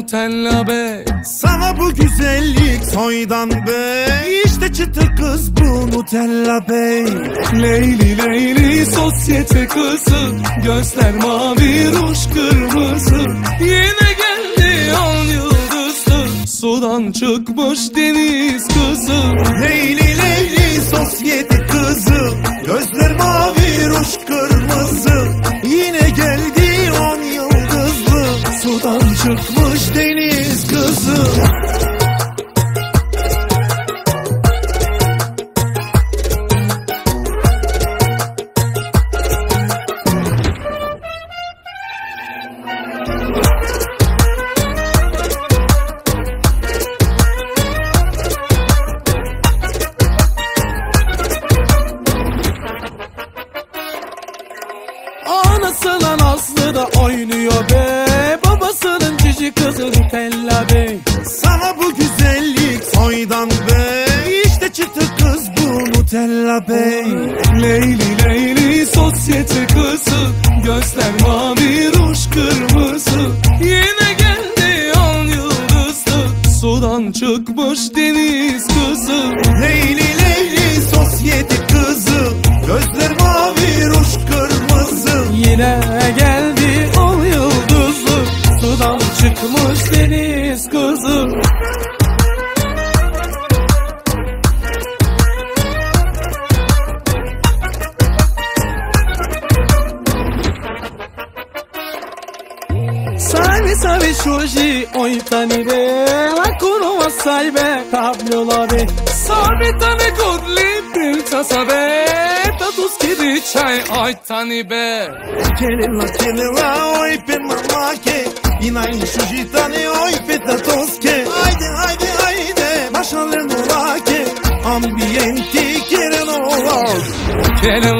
oynuyor be. Sana bu güzellik soydan be. İşte çıtır kız bu Nutella Bey. Leyli Leyli sosyete kızı. Gözler mavi ruj kırmızı. Yine geldi on yıldızlı Sudan çıkmış deniz kızı. Leyli Leyli sosyete kızı. Gözler mavi ruj kırmızı. Yine geldi on yıldızlı. Sudan çıkmış kızı oi, Tanibe. Kelila kelila oj pe mamake I najnišu žitane oj pe tatoske Ajde, ajde, ajde, mašale novake Ambienti kere novak Kelela,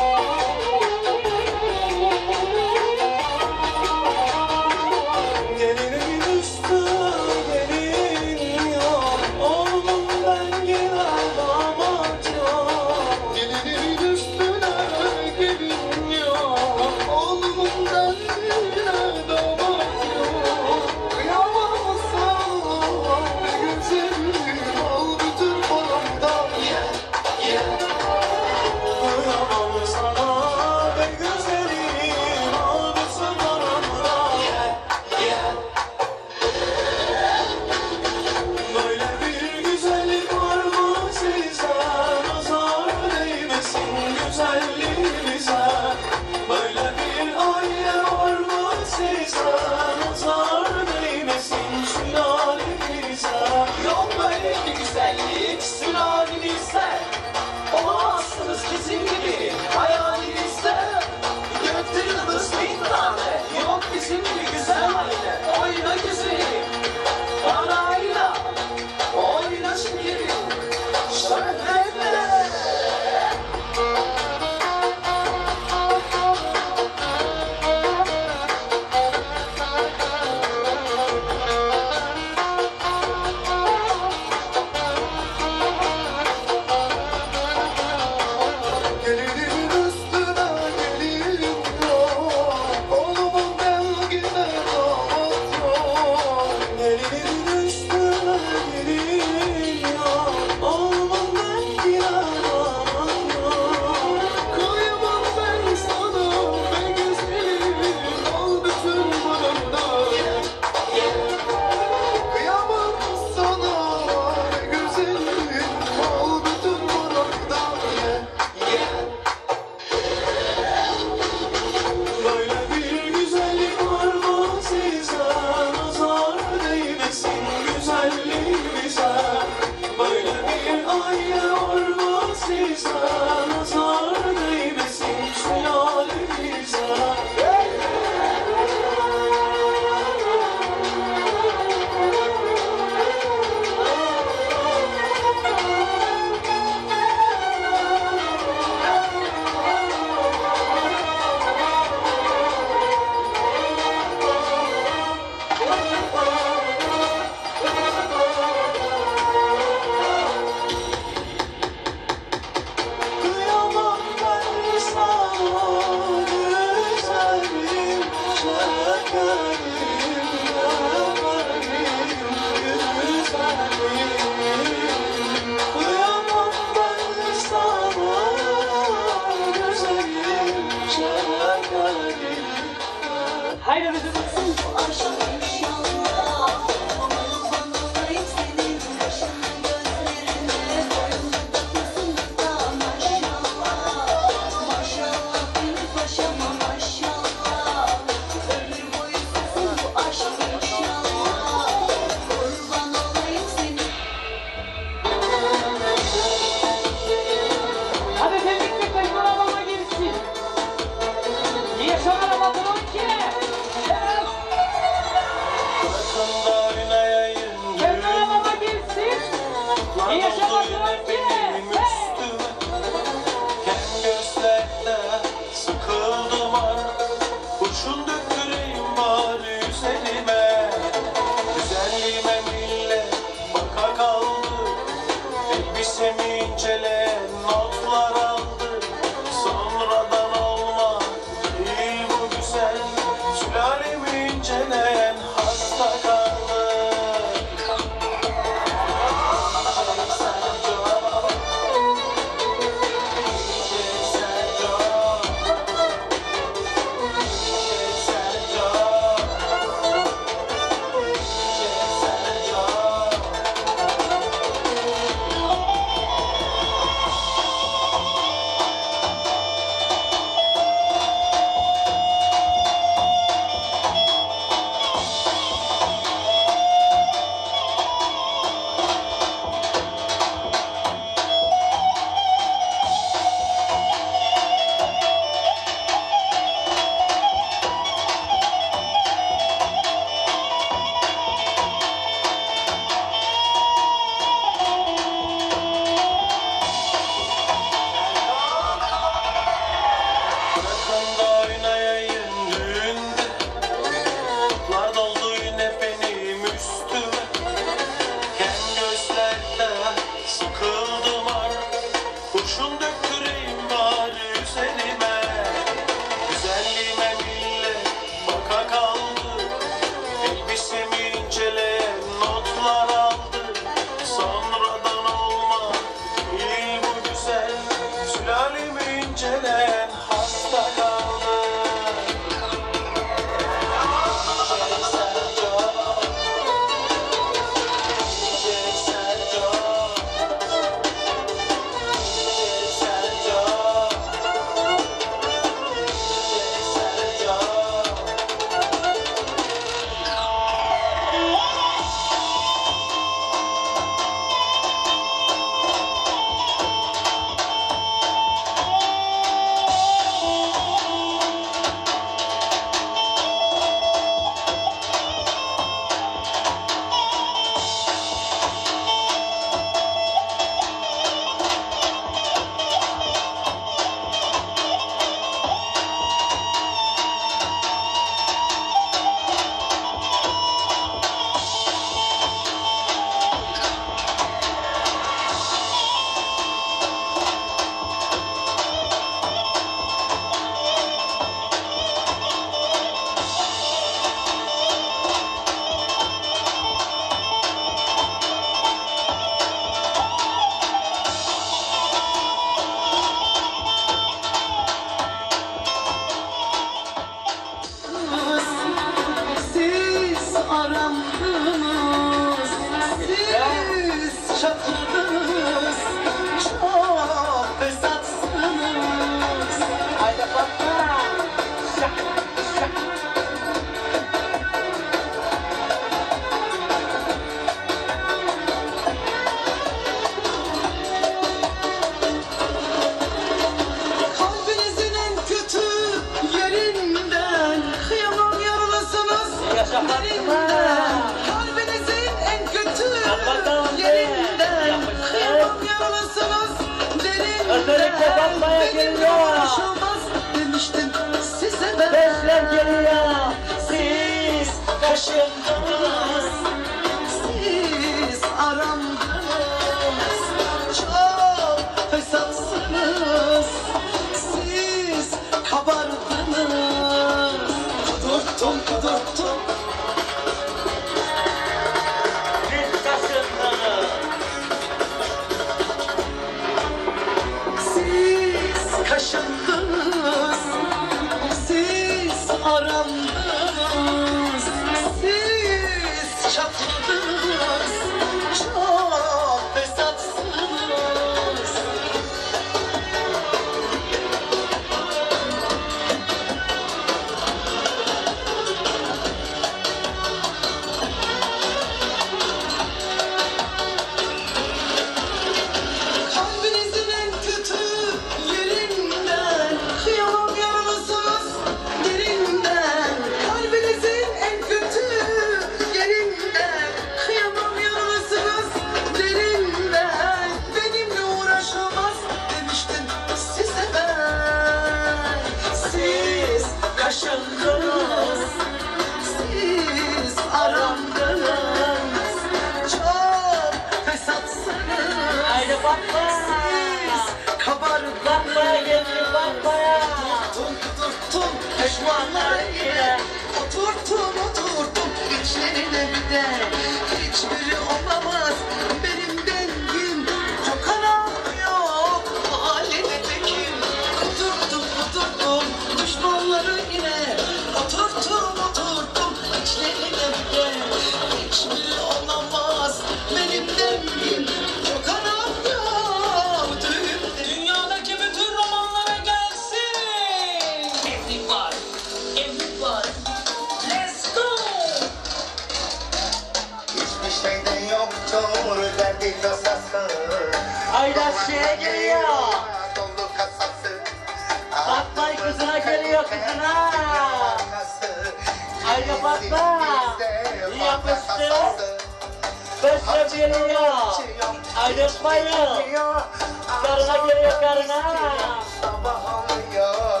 karına. Sabah oluyor.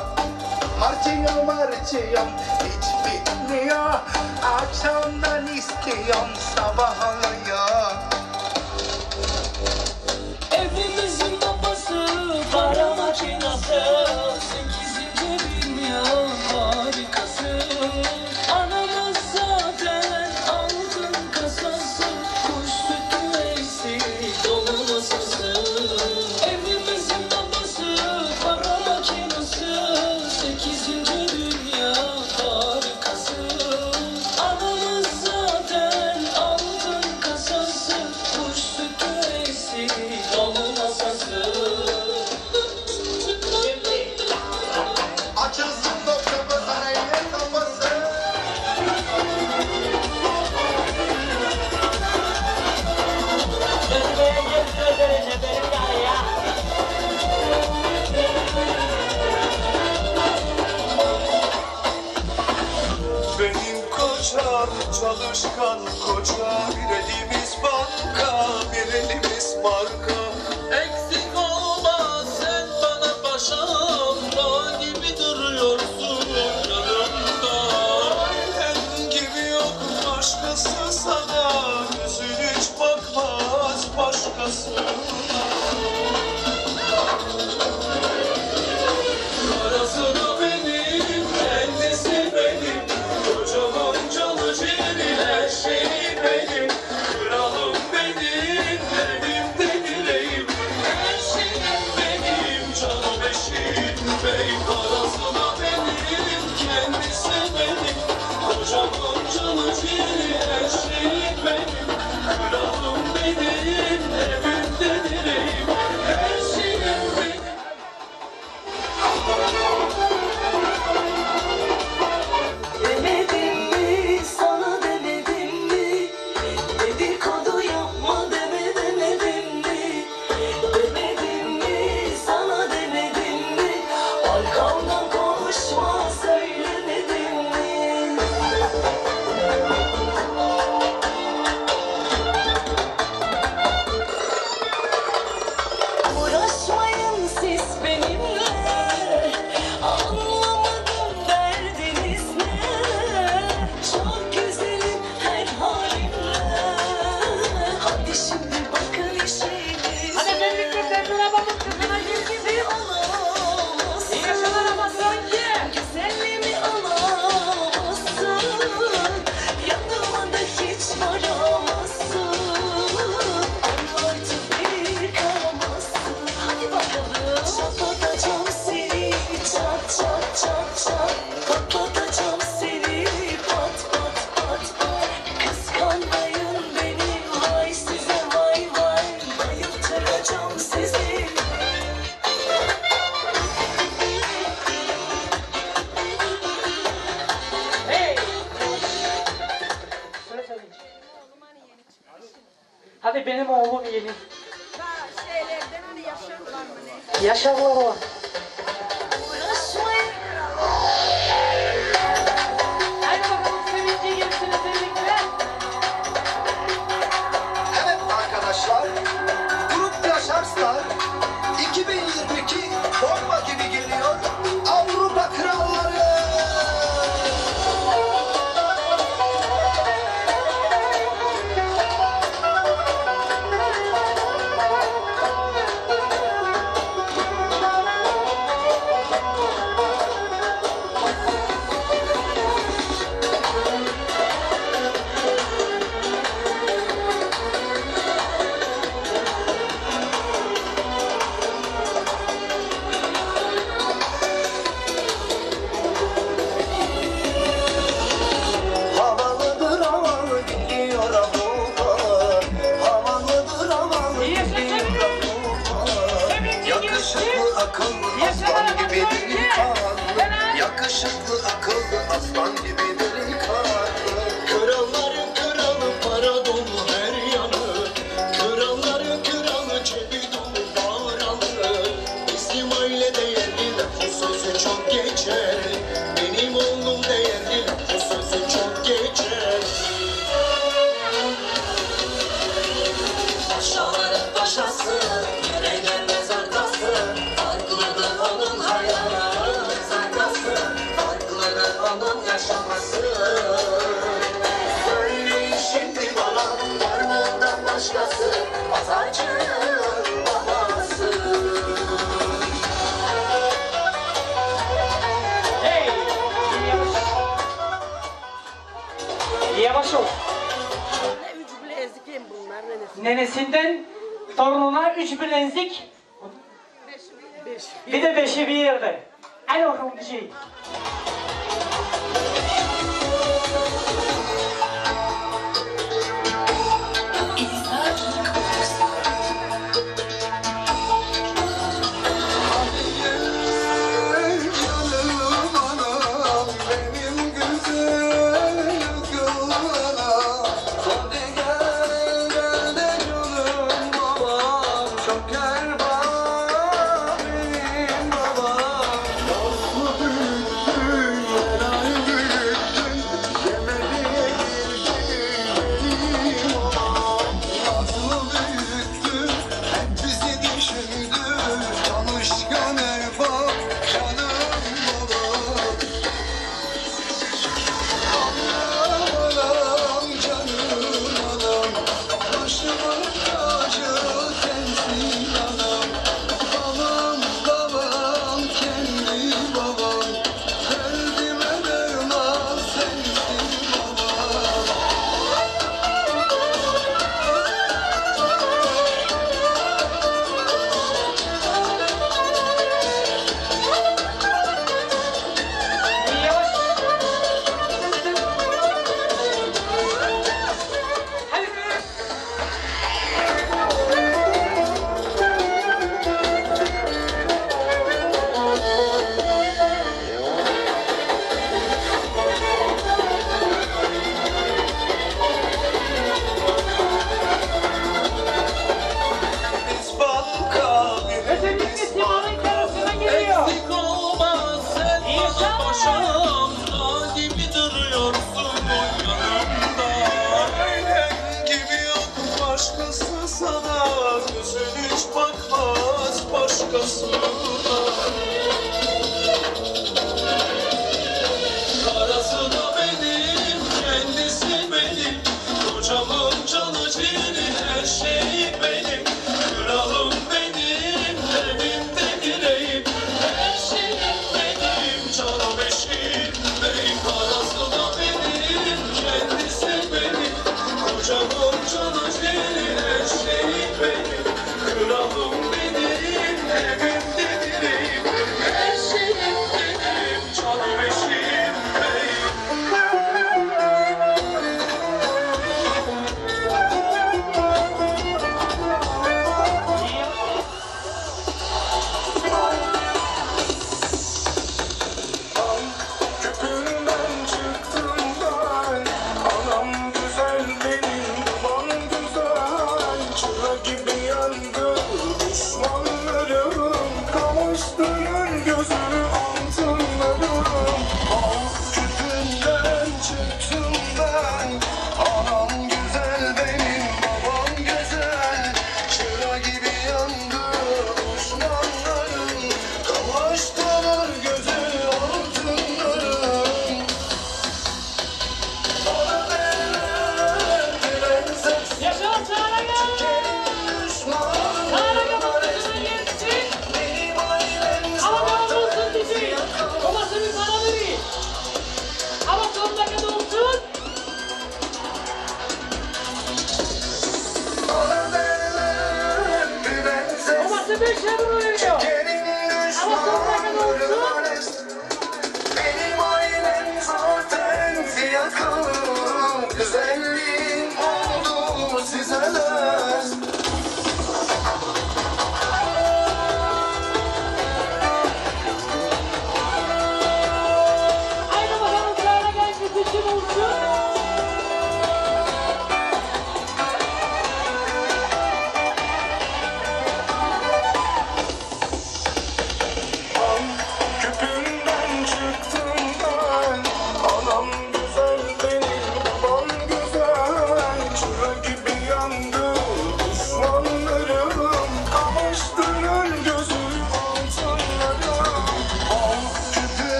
Marçıyım marçıyım hiç bitmiyor. Akşamdan istiyorum sabah oluyor. Evimizin kapısı para makinası. Sekizinci bilmiyor harikası.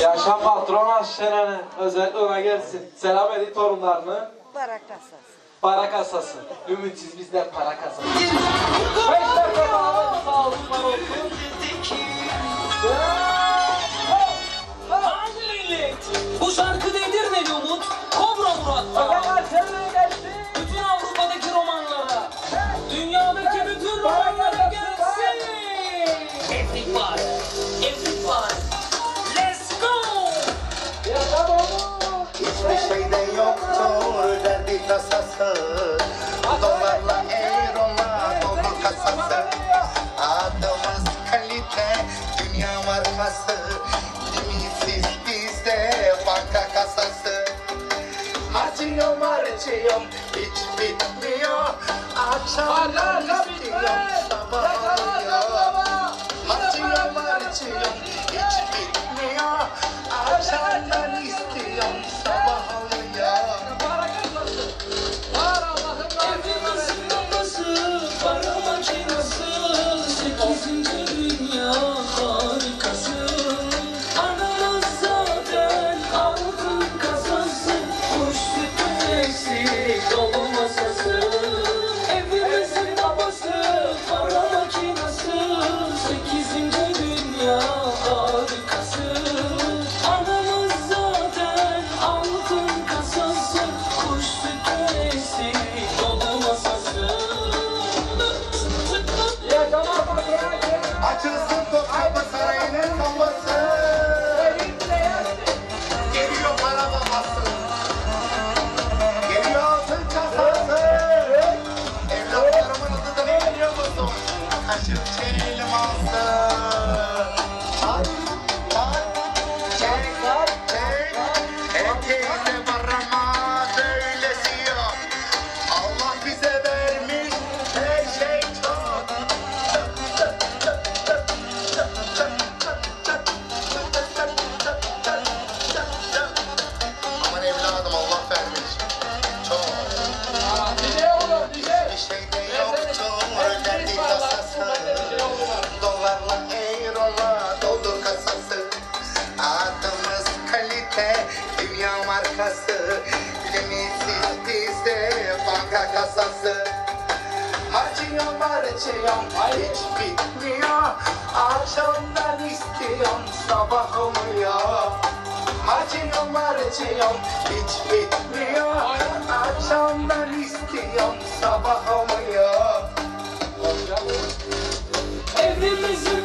Yaşa patron aşçenene. Özellikle ona gelsin. Selam edin torunlarını. Para kasası. Para kasası. Ümitsiz bizler para kasası. Beş dakika daha sağ olsun var. Bu şarkı nedir ne Umut? Kobra Murat'ta. Bütün Avrupa'daki romanlara. Dünyadaki bütün romanlara gelsin. Everybody. Everybody. Let's tasası Dolarla eurola dolu kasası Adımız kalite dünya markası Limitsiz bizde banka kasası Harcıyorum harcıyorum hiç bitmiyor Akşamlar istiyorum sabah oluyor Harcıyorum harcıyorum hiç bitmiyor Akşamlar istiyorum sabah oluyor But I ain't kasası. Harcıyorum harcıyorum hiç bitmiyor. Akşamdan istiyorum sabah oluyor. Harcıyorum harcıyorum hiç bitmiyor. Akşamdan istiyorum sabah oluyor. Evimizin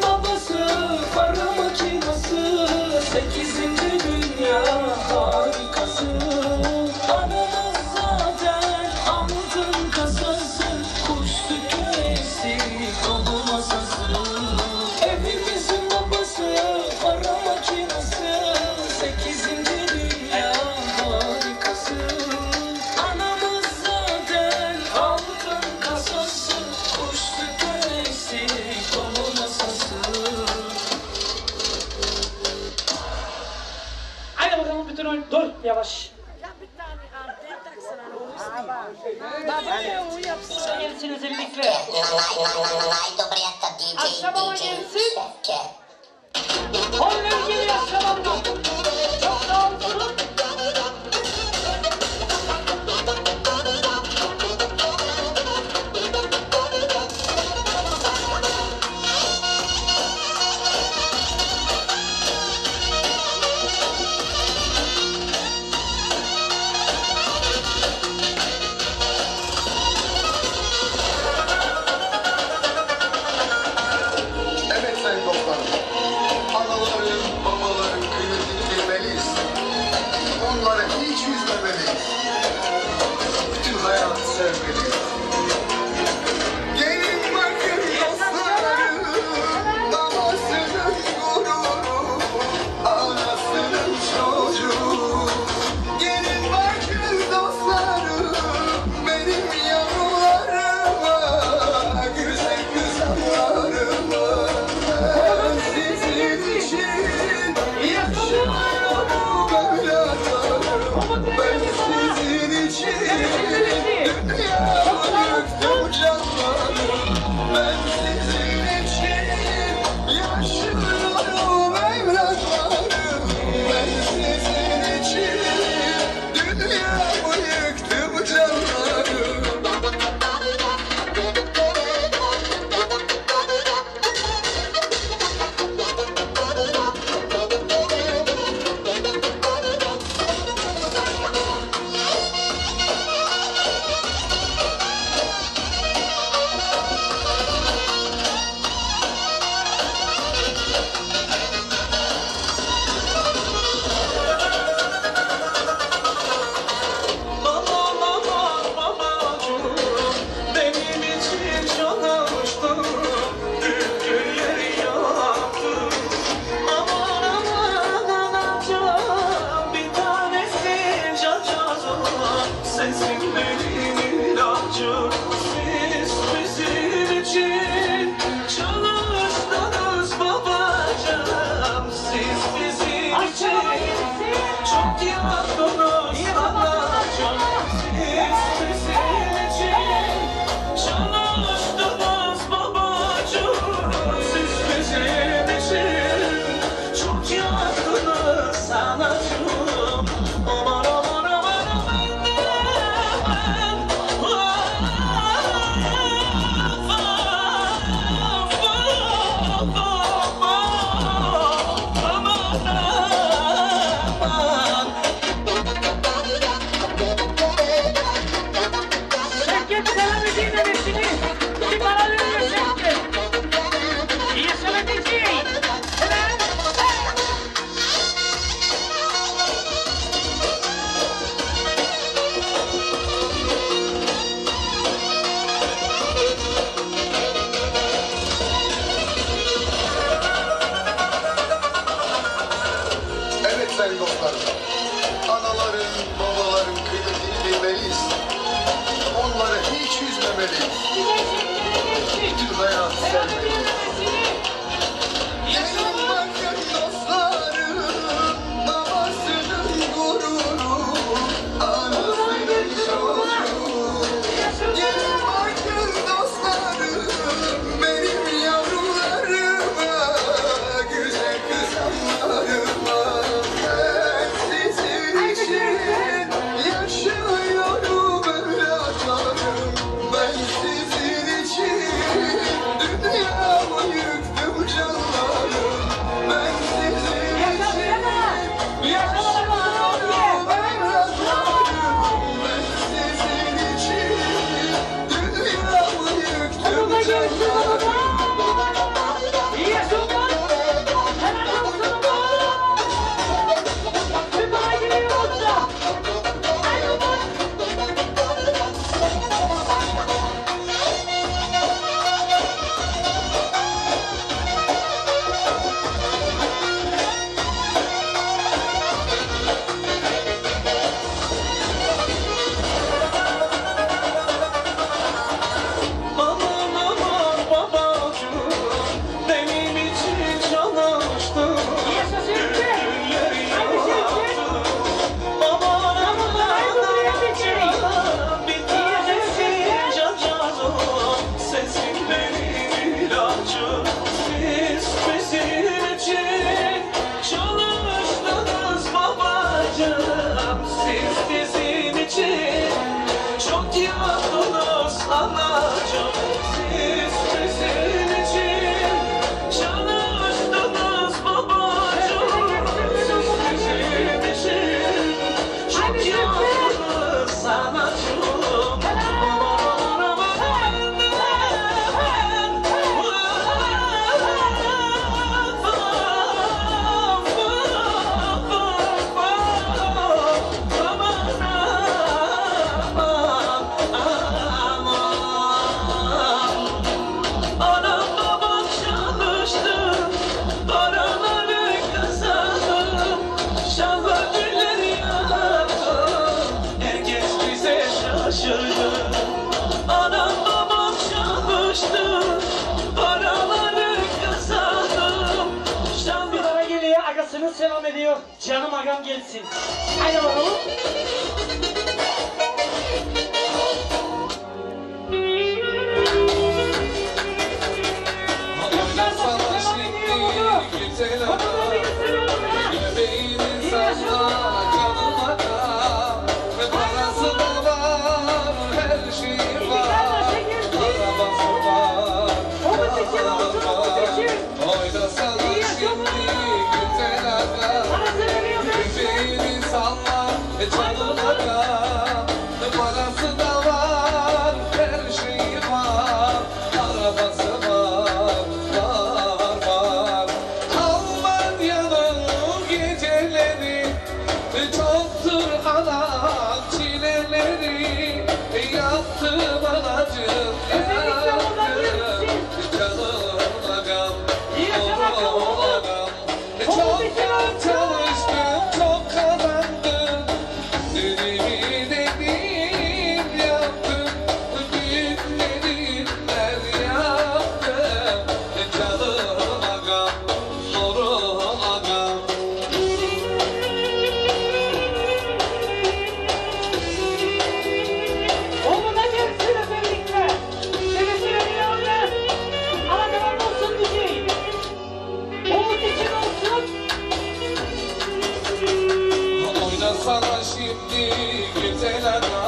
Oynasana şimdi güzel adam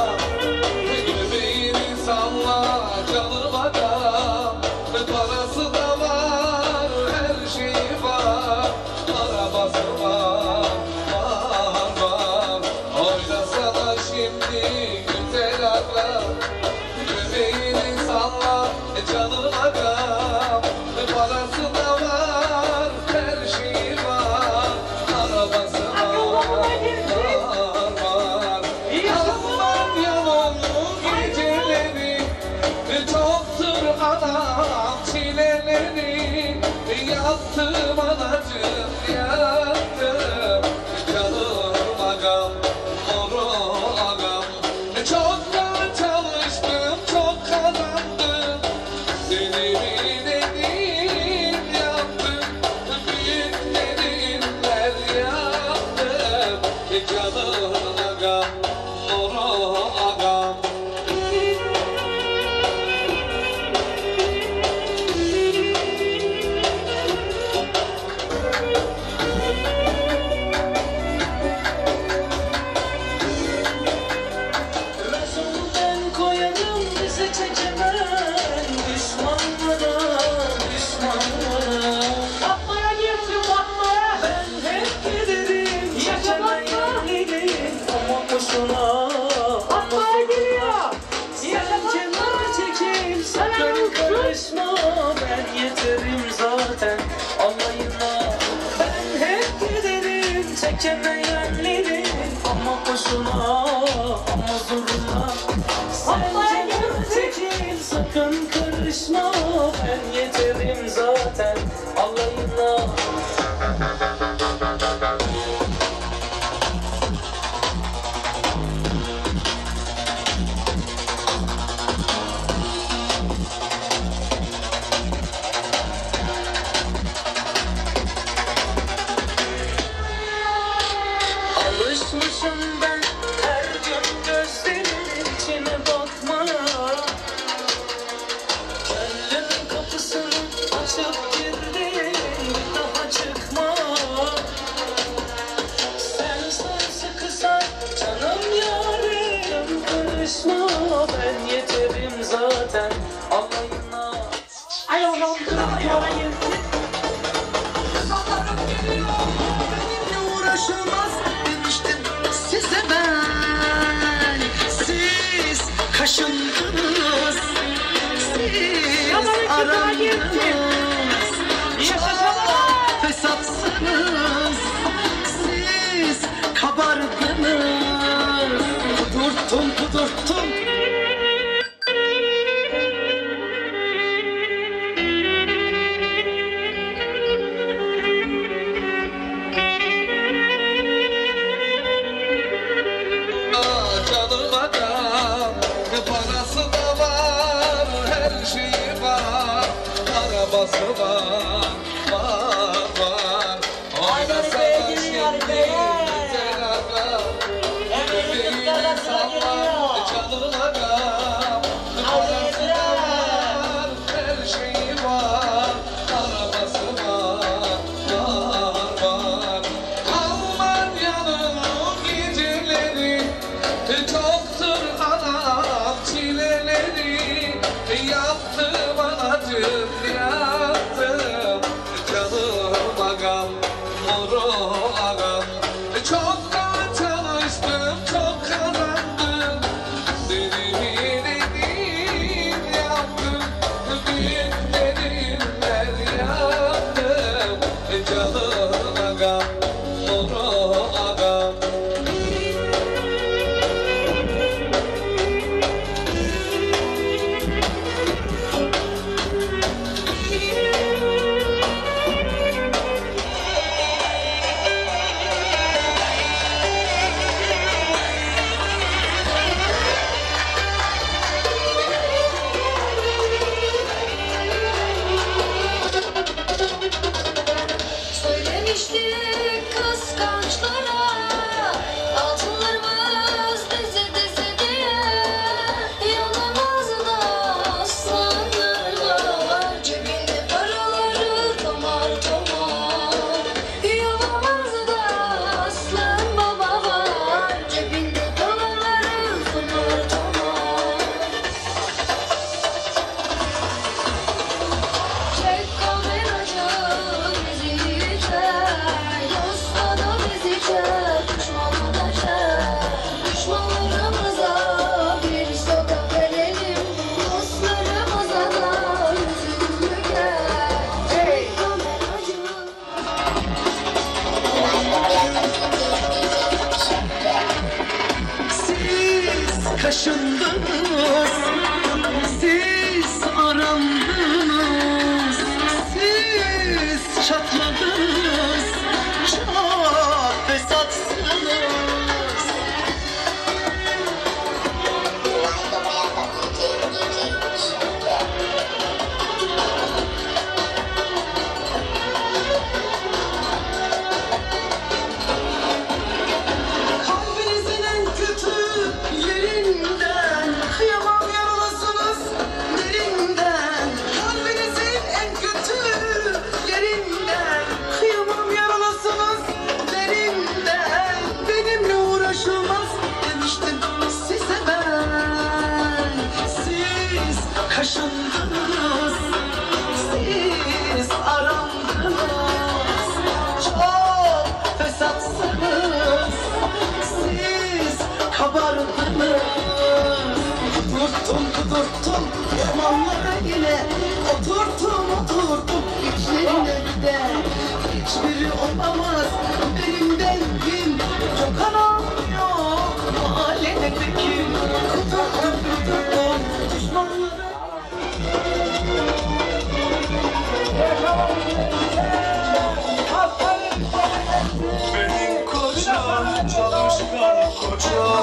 Let's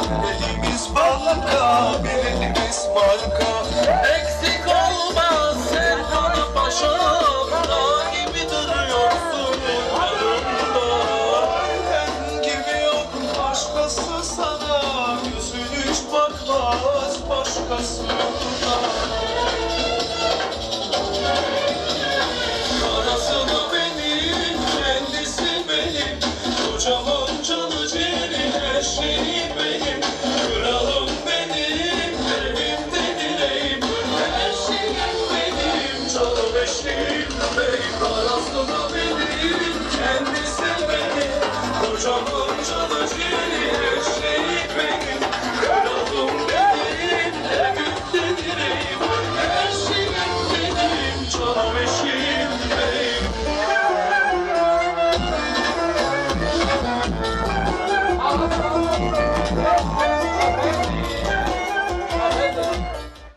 Elimiz banka, biletimiz marka. Eksik olmaz Serkan Paşa'm Dağ gibi duruyorsun yanımda. Sen gibi yok başkası sana. Yüzün hiç bakmaz başkasına. Karasını benim, kendisi benim? Kocamın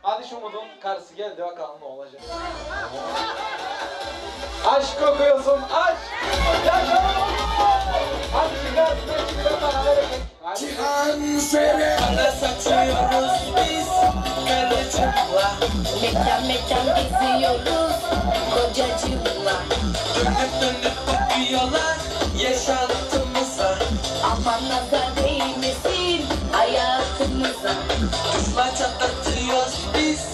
Hadi şu karısı geldi bakalım ne olacak. Aşk kokuyorsun aşk. Cihan seni Para satıyoruz biz karıcımla Mekan mekan geziyoruz kocacığımla Dönüp dönüp bakıyorlar yaşantımıza Aman nazar değmesin hayatımıza Düşman çatlatıyoruz biz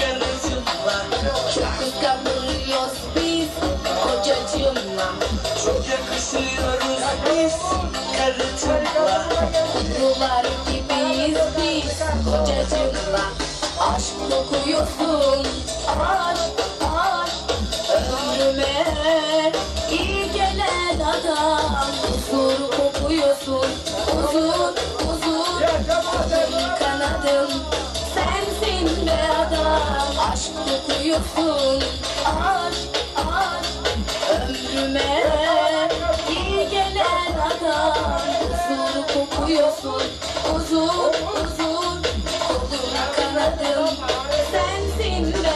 karıcımla Çok kıskandırıyoruz biz kocacığımla Çok yakışıyoruz biz karıcımla Kuzular gibiyiz kocacığımla Aşk kokuyorsun aşk aşk Ömrüme iyi gelen adam Huzur kokuyorsun uzun Kolum kanadım sensin be adam Aşk kokuyorsun aşk aşk. Ömrüme adam Huzur kokuyorsun uzun uzun Kolum kanadım. Sensin be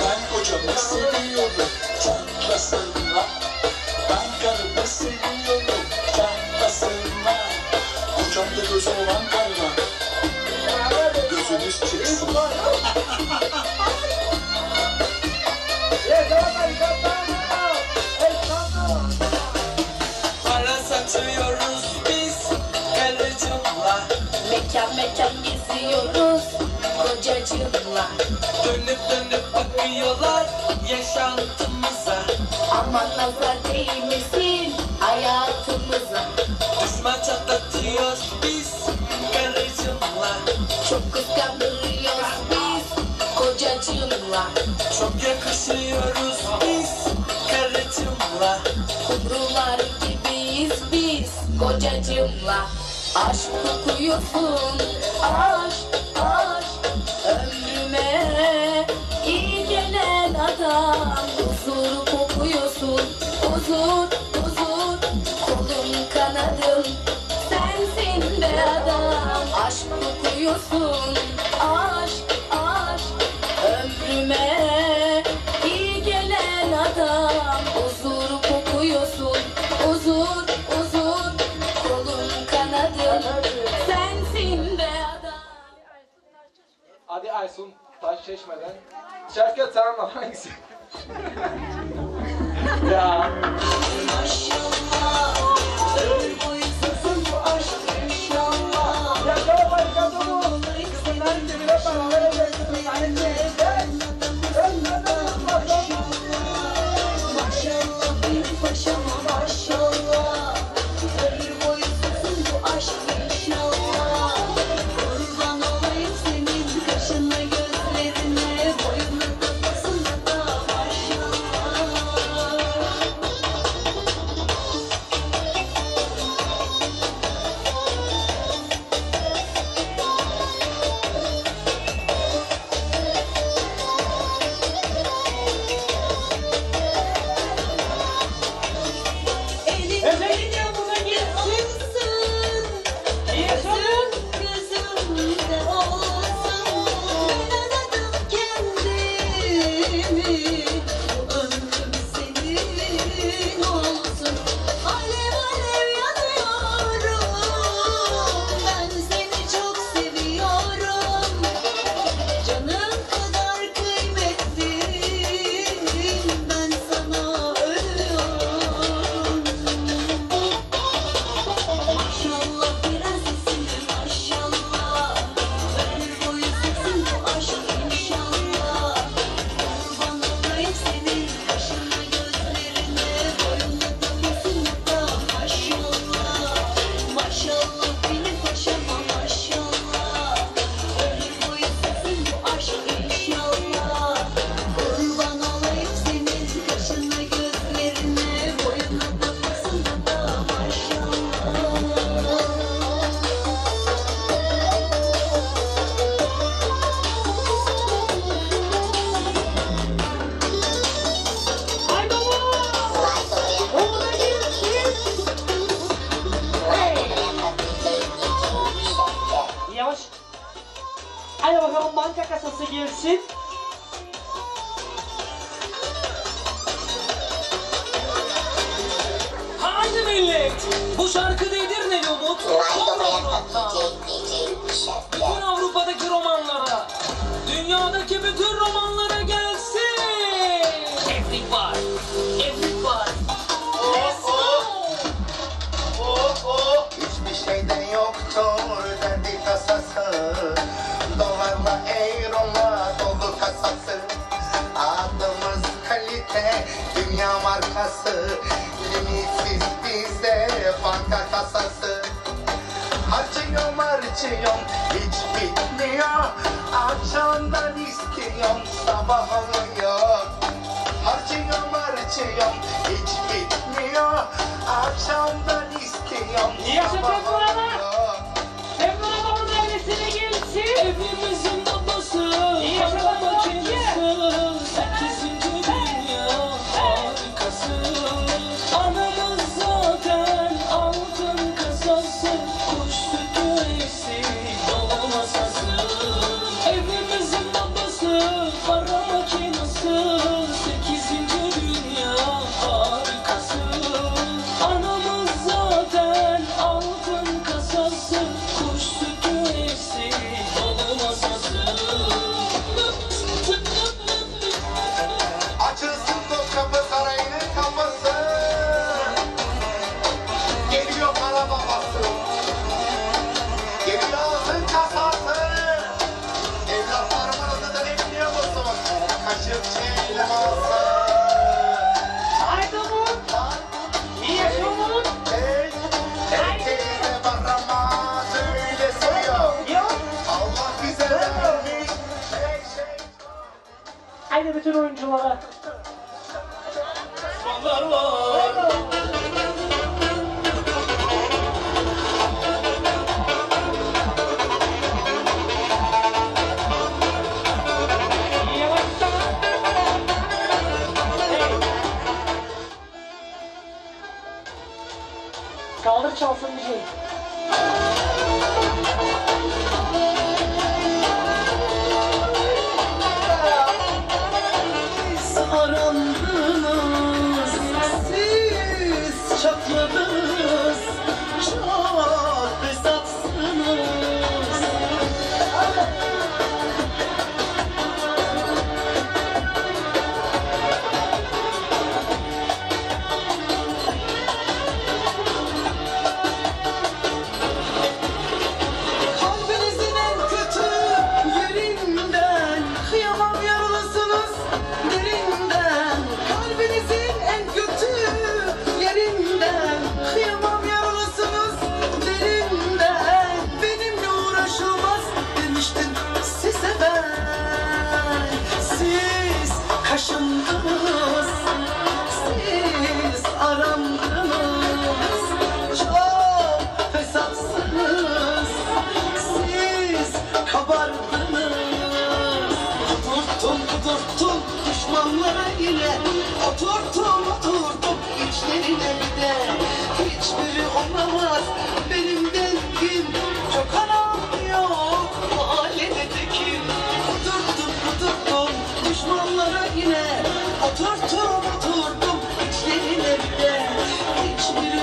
Ben kocamı seviyorum çantasına Ben Mekan mekan geziyoruz kocacığımla Dönüp dönüp bakıyorlar yaşantımıza. Aman nazar değmesin hayatımıza. Düşman çatlatıyoruz biz karıcımla Çok kıskandırıyoruz biz kocacığımla Çok yakışıyoruz biz karıcımla Kumrular gibiyiz biz kocacığımla Aşk kokuyorsun aşk aşk. Ömrüme iyi gelen adam. Huzur kokuyorsun uzun uzun Kolum kanadım sensin be adam. Aşk kokuyorsun taş çeşmeden. Şevket sen anla hangisi? ya. Ya şöyle başka bu. Kızımlar cebine para vereceksin. Yani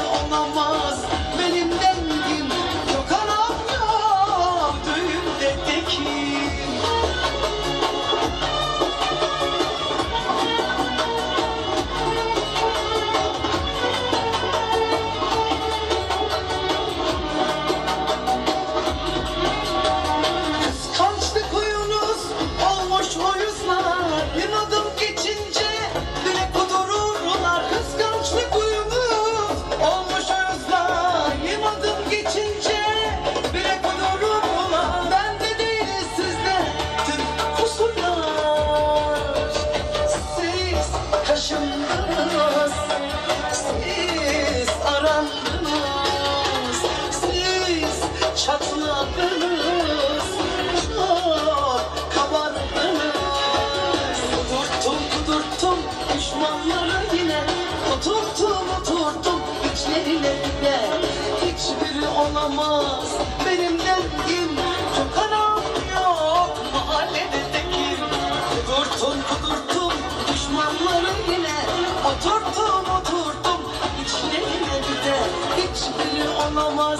olamaz benim dengim Hiçbiri olamaz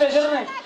Hadi grup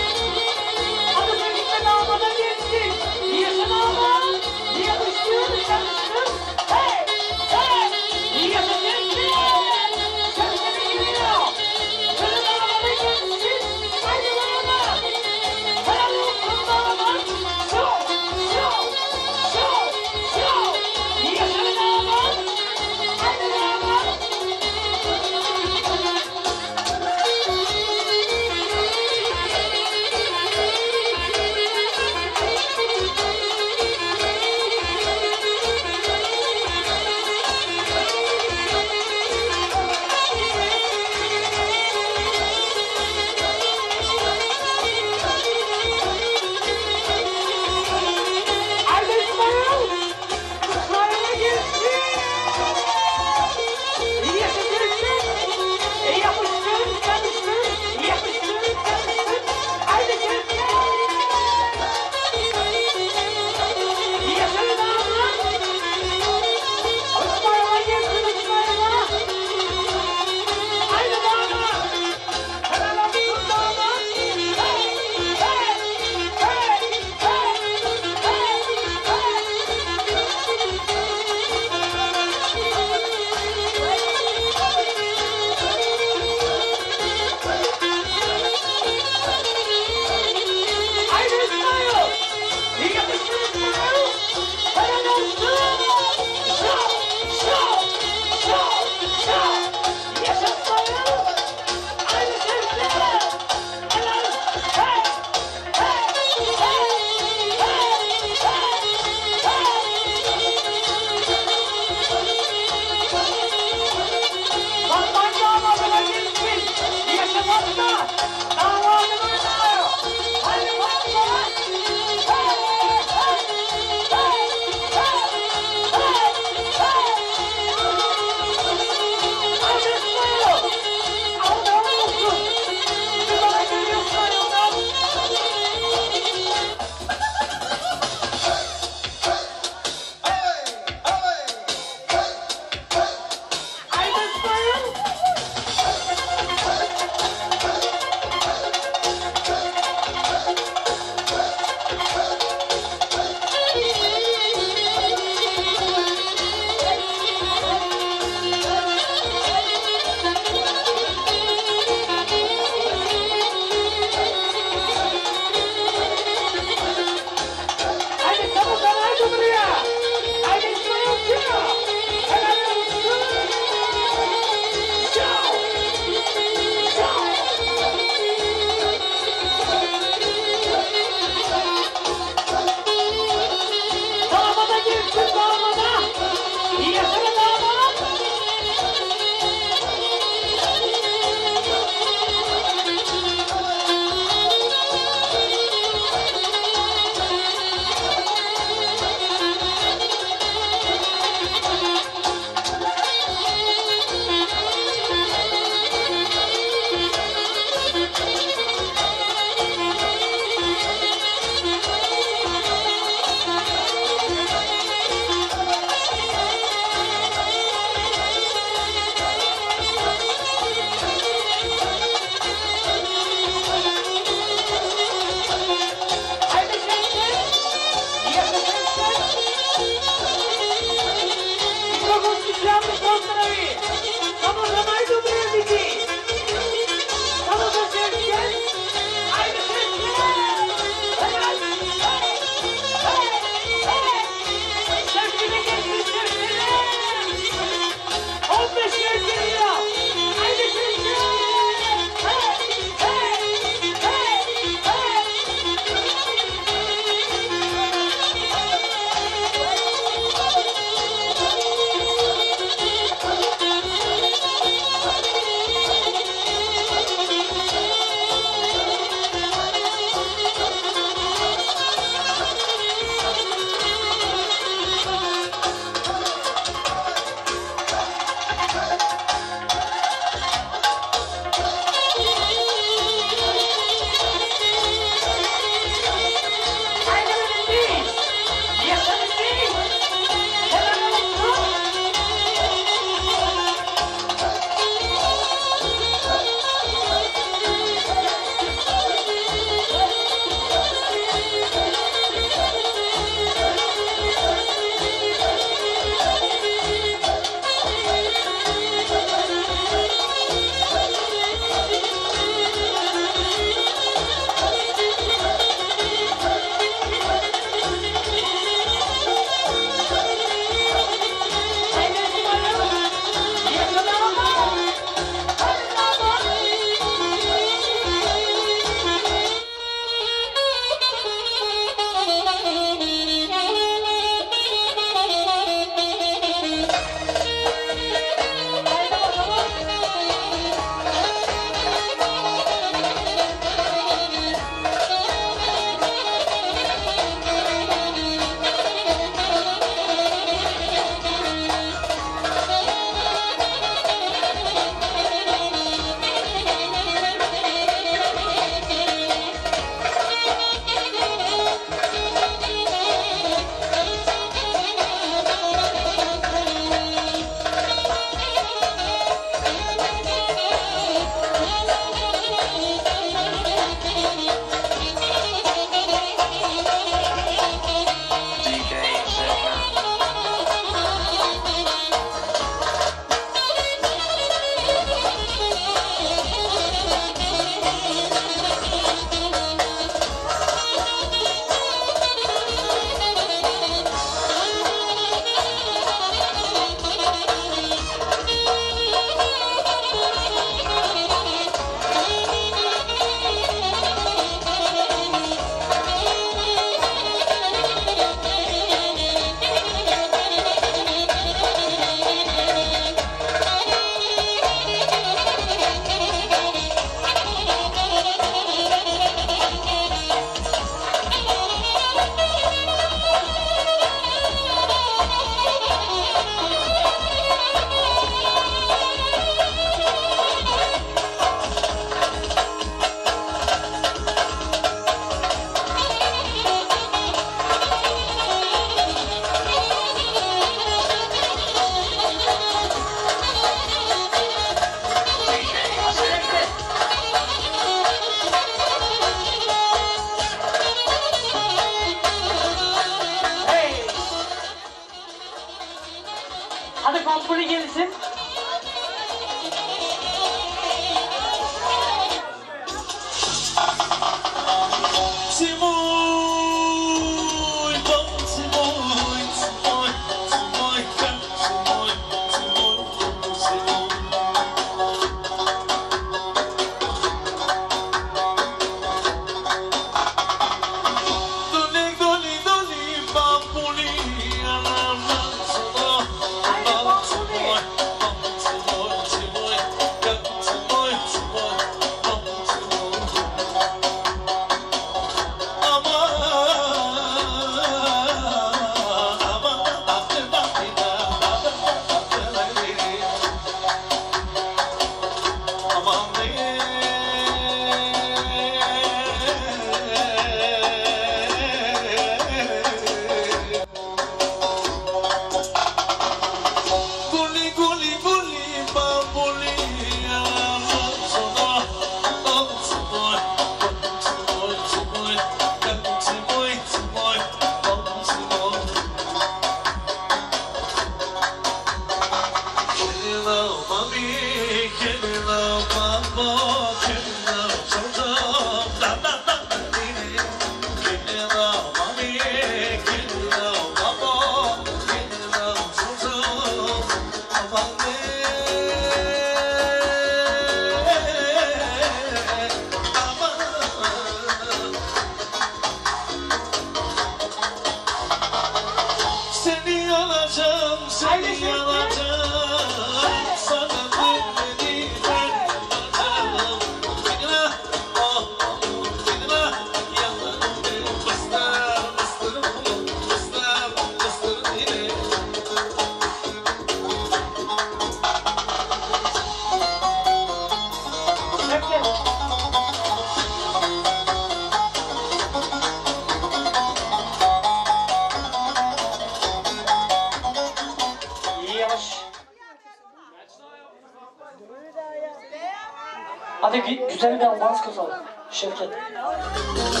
Жібермей алмаңыз сказал. шевкет